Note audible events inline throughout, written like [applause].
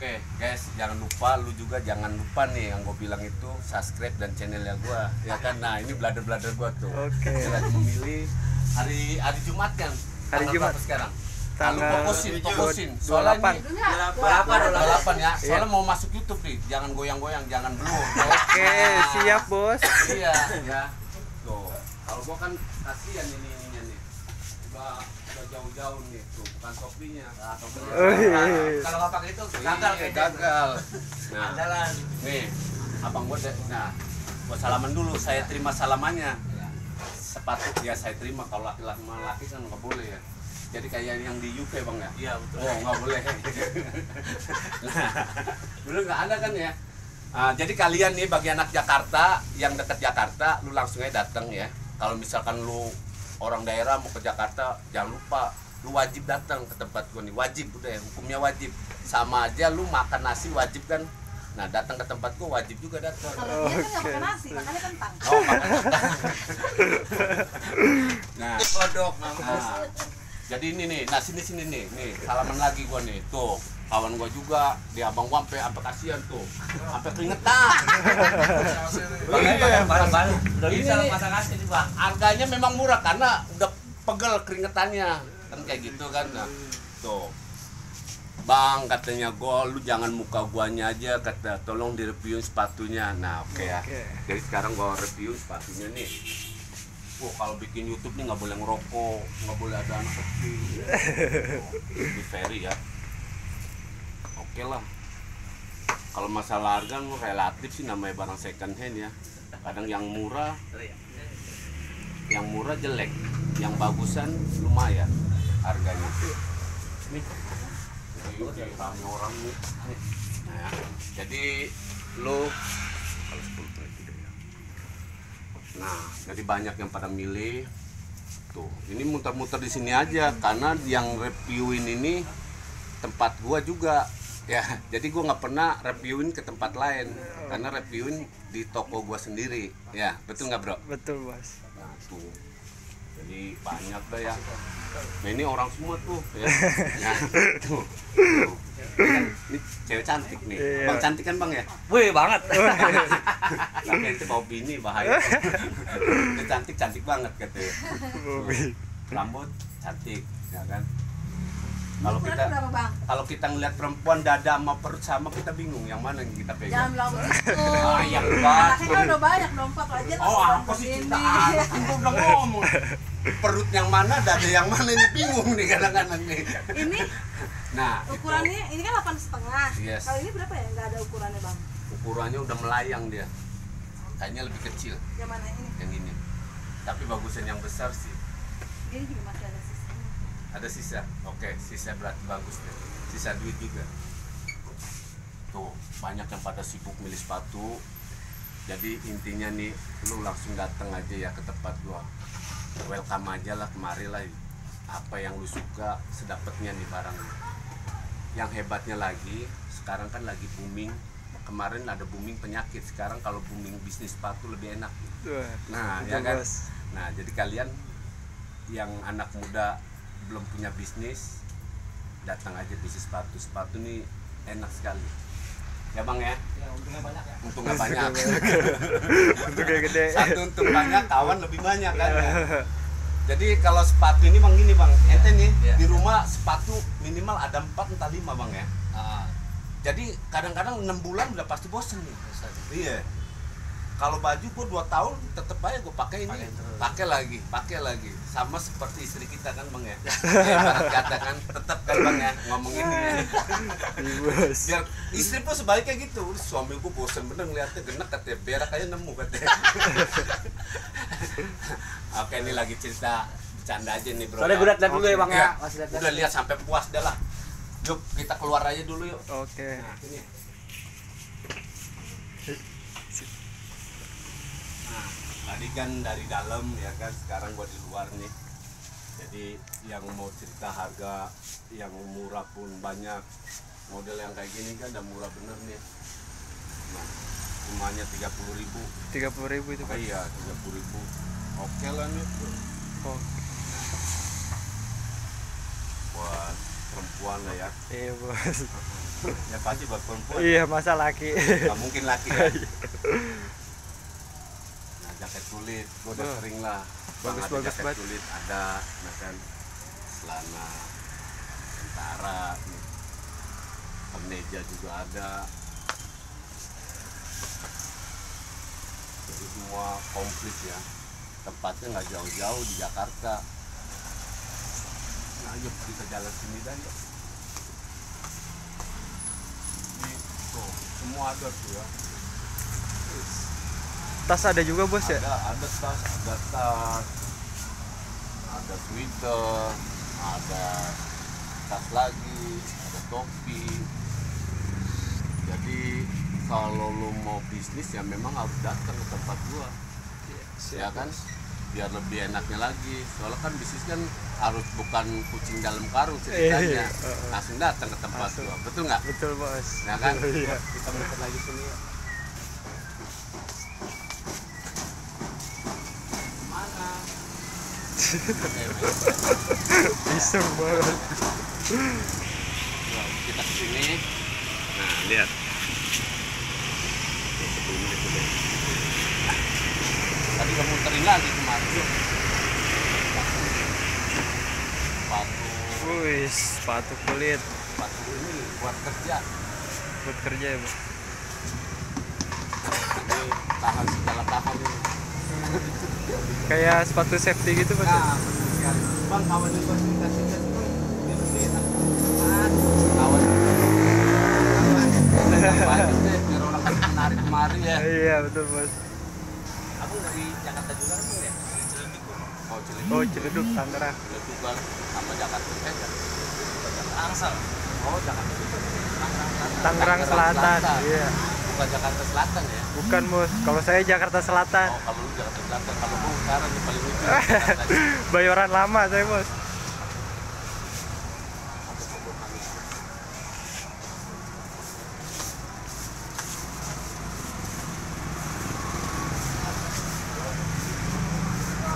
Oke guys, jangan lupa lu juga jangan lupa nih yang gue bilang itu subscribe dan channelnya gue, ya kan? Nah ini blader blader gue tuh. Oke. Dia lagi memilih hari hari Jumat kan? Hari Tanggal Jumat. sekarang? Tanggal Lalu fokusin, fokusin. 28. Soalnya ini Berapa? 28 ya. Soalnya mau masuk YouTube nih, jangan goyang-goyang, jangan blur. Oke, siap bos. Iya, ya. Tuh, kalau gua kan kasihan ini ininya nih. Udah udah jauh-jauh nih tuh, bukan topinya. Nah, topinya. Oh, iya. Kalau nggak pakai itu Gagal kayaknya. gagal. [laughs] Nah, Jalan. nih, abang gua deh, nah, gua salaman dulu, saya terima salamannya. Sepatu ya saya terima kalau laki-laki laki kan nggak boleh ya. Jadi kayak yang di UK bang ya. Iya betul. Oh nggak boleh. [laughs] nah, dulu nggak ada kan ya. Ah, jadi kalian nih bagi anak Jakarta yang dekat Jakarta, lu langsung aja datang ya. Kalau misalkan lu orang daerah mau ke Jakarta, jangan lupa lu wajib datang ke tempat gua nih. Wajib udah ya, hukumnya wajib. Sama aja lu makan nasi wajib kan. Nah, datang ke tempat gua wajib juga datang. Kalau dia kan nggak makan nasi, makannya kentang. Oh, makan. nah, Kodok Nah, jadi ini nih, nah sini sini nih, nih salaman lagi gua nih, tuh kawan gua juga di abang gua sampai sampai kasihan tuh, sampai keringetan. [laughs] Bang, Iya. bareng-bareng. Udah Ini bisa nih. pasang nasi nih bang. Harganya memang murah karena udah pegel keringetannya, kan kayak gitu kan, nah, tuh. Bang katanya gua lu jangan muka guanya aja kata tolong direviewin sepatunya. Nah, oke ya. Oke. Jadi sekarang gua review sepatunya nih. Wah kalau bikin YouTube nih nggak boleh ngerokok, nggak boleh ada anak kecil. [laughs] Di ferry ya. Oke lah. Kalau masalah harga lu relatif sih namanya barang second hand ya. Kadang yang murah, yang murah jelek, yang bagusan lumayan harganya. Nih, orang. Nah, jadi lu kalau 10 menit tidak ya. Nah, jadi banyak yang pada milih tuh. Ini muter-muter di sini aja karena yang reviewin ini tempat gua juga. Ya, jadi gua nggak pernah reviewin ke tempat lain karena reviewin di toko gua sendiri. Ya, betul nggak, Bro? Betul bos. Nah, tuh. Jadi banyak dah ya. Nah, ini orang semua tuh ya. [laughs] Nah, tuh. tuh. Ini cewek cantik nih. Iya. Bang cantik kan, Bang ya? Wih banget. [laughs] Tapi itu bawa bini bahaya. [laughs] Dia cantik cantik banget katanya. Rambut cantik, ya kan? Kalau kita kalau kita ngeliat perempuan dada sama perut sama kita bingung yang mana yang kita Jangan pegang. bilang begitu. Ah, banget. kan udah banyak dong pak aja. Oh, apa sih cinta? Aku udah ngomong. Perut yang mana, dada yang mana ini bingung nih kadang-kadang nih. Ini Nah, itu. ukurannya ini kan delapan setengah. Yes. Kalau ini berapa ya? Nggak ada ukurannya bang. ukurannya udah melayang dia. Kayaknya lebih kecil Yang mana ini? yang ini. Tapi bagusan yang besar sih. Ini masih ada sisa. Oke, sisa berarti bagus deh. Sisa duit juga. Tuh, banyak yang pada sibuk milih sepatu. Jadi intinya nih, lu langsung datang aja ya ke tempat gua. Welcome aja lah kemari lah. Apa yang lu suka, sedapatnya nih barang. Yang hebatnya lagi, sekarang kan lagi booming. Kemarin ada booming penyakit, sekarang kalau booming bisnis sepatu lebih enak. Nah, betul, ya kan? Nah, jadi kalian yang anak muda belum punya bisnis, datang aja bisnis sepatu. Sepatu nih enak sekali. Ya bang ya, Ya untungnya banyak ya. untungnya [laughs] banyak. Untuk kayak gede. Satu untung banyak, kawan lebih banyak kan. ya. [laughs] Jadi kalau sepatu ini bang gini bang, ente nih Iya. di rumah sepatu minimal ada 4 entah 5 bang ya. Ah, Jadi kadang-kadang enam bulan udah pasti bosen nih. Iya. Kalau baju gua dua tahun tetep aja gua pakai ini, Pakai lagi, pakai lagi. Sama seperti istri kita kan bang ya. ya ibarat kata kan, tetep kan bang ya ngomong ini. Biar istri pun sebaliknya gitu. "Udah, Suami gua bosen bener ngeliatnya genek katanya, berak aja nemu katanya. [laughs] Oke ini lagi cerita bercanda aja nih bro. Soalnya gue liat dulu ya bang ya. Iya. Masih liat Udah lihat sampai puas dah lah. Yuk kita keluar aja dulu yuk. Oke. Nah, ini. Nah, tadi kan dari dalam ya kan, sekarang gua di luar nih. Jadi yang mau cerita harga yang murah pun banyak. Model yang kayak gini kan udah murah bener nih. Nah, cumanya 30.000 ribu. Tiga puluh ribu itu Oh, pak. iya, 30.000 ribu. Oke lah nih. bro. Oke. Buat perempuan lah ya Iya bos. ya pasti buat perempuan Iya masa laki. nggak mungkin laki kan jaket kulit gue udah sering lah. Bagus, ada bagus banget. kulit ada nah kan celana tentara kemeja juga ada. Jadi semua komplit ya. Tempatnya nggak jauh-jauh di Jakarta. Nah yuk kita jalan sini dan yuk. Ini, tuh, semua ada tuh ya Tas ada juga bos ya? ada ada tas ada tas. Ada sweater ada tas lagi ada topi. Jadi kalau lo mau bisnis ya memang harus datang ke tempat gua. Ya kan? Biar lebih enaknya lagi. Soalnya kan bisnis kan harus bukan kucing dalam karung ceritanya. Iya, iya. langsung datang ke tempat Langsung. gua. Betul nggak? Betul bos. ya kan? Iya. kita muter lagi sini ya mana Oke, baik. [laughs] Iseng banget. Nah, kita ke sini nah lihat. Tadi udah muterin lagi kemarin. Sepatu. Wih, sepatu kulit. Sepatu ini buat kerja. Buat kerja ya bos. ini tahan segala tahan ini Kayak sepatu safety gitu bos. ya? Nah. Bang, kawan juga cerita cerita bang. Dia lebih enak. Kawan. Kan menarik kemari ya. Iya betul bos. Aku dari Jakarta juga kan ya? Dari Ciledug. Oh, Ciledug. Oh Ciledug Tangerang. Ciledug kan sama Jakarta. Eh, Jakarta. Angsal. Oh, Jakarta juga. Tangerang Selatan. Iya. Bukan Jakarta Selatan ya. Bukan bos. Kalau saya Jakarta Selatan. Oh, kalau lu Jakarta Selatan. Kalau gua utara nih paling. Jakarta. [laughs] Bayoran lama saya bos.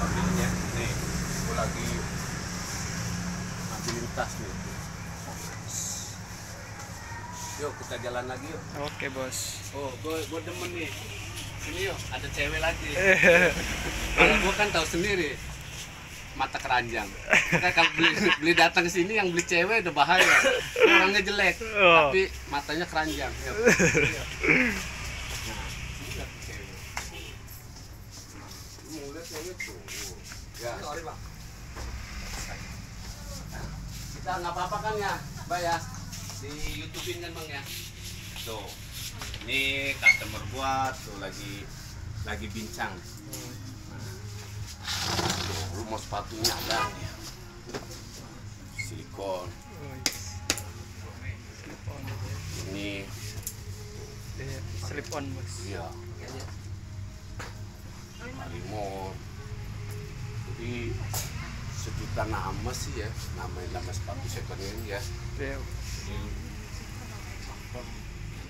Mobilnya, nih, gua lagi ngambilin tas nih. Yuk kita jalan lagi yuk. Oke bos. Oh, gue gue demen nih. Sini yuk, ada cewek lagi. [laughs] Kalau gue kan tahu sendiri mata keranjang. Makanya kalau beli, beli datang ke sini yang beli cewek udah bahaya. Orangnya jelek, Oh. tapi matanya keranjang. Nah. Ya, kita nggak apa-apa kan ya, Mbak ya? Di YouTubein kan bang ya? Tuh, ini customer gua tuh lagi lagi bincang. Tuh, lu mau sepatunya ada nih. Silikon. Ini slip on bos. iya. Harimau. Jadi sejuta nama sih ya, namanya nama sepatu second hand ya. Iya.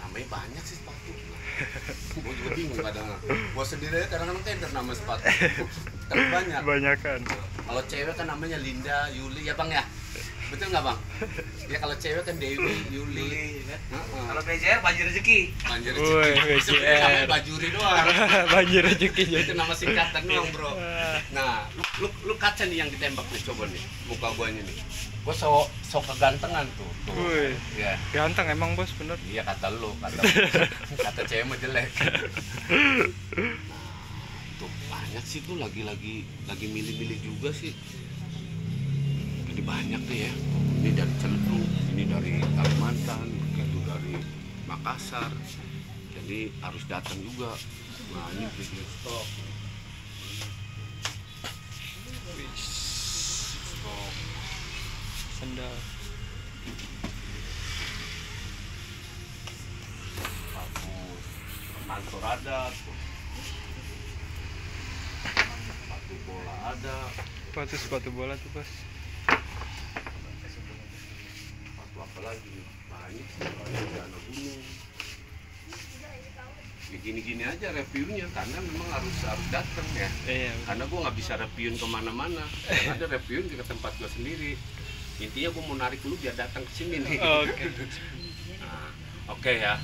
Namanya banyak sih sepatu. gue juga bingung kadang. Gue sendiri aja kadang-kadang tender nama sepatu. Tapi banyak. Kalau cewek kan namanya Linda, Yuli ya bang ya? Betul nggak bang? Ya kalau cewek kan Dewi, Yuli. Heeh. Kalau PJR banjir rezeki. Banjir rezeki. Namanya Bajuri doang. [laughs] Banjir rezeki itu jadi. nama singkatan doang bro. Nah, lu, lu, lu kaca nih yang ditembak nih coba nih, muka guanya nih. Gua so so kegantengan tuh. tuh. Ya, Ganteng emang bos bener. iya kata lu, kata [laughs] kata cewek mah jelek. Nah, tuh banyak sih tuh lagi-lagi lagi milih-milih juga sih. Jadi banyak tuh ya. Ini dari Ciledug, ini dari Kalimantan, itu dari Makassar. Jadi harus datang juga. Nah, ini beli stok. Stok. Sendal. sepatu kantor ada sepatu bola ada Sepatu sepatu bola tuh bos. sepatu apa lagi banyak dana gunung ya gini-gini aja reviewnya karena memang harus harus datang ya Iya. karena gua nggak bisa reviewin ke mana-mana [laughs] ada reviewin ke tempat gua sendiri intinya gue mau narik lu biar datang ke sini nih Oke. [laughs] Nah, oke ya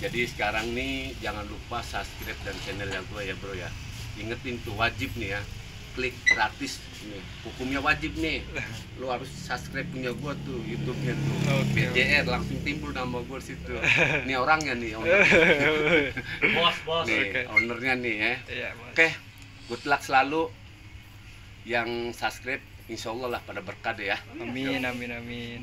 jadi sekarang nih jangan lupa subscribe dan channelnya gue ya bro ya ingetin tuh wajib nih ya klik gratis nih hukumnya wajib nih lu harus subscribe punya gue tuh YouTube-nya tuh Oke. BJR langsung timbul nama gue situ [laughs] ini orangnya nih owner. [laughs] Bos, bos. nih Oke. ownernya nih ya Mas. Oke, good luck selalu. Yang subscribe, insya Allah lah pada berkah deh ya. Amin, amin, amin.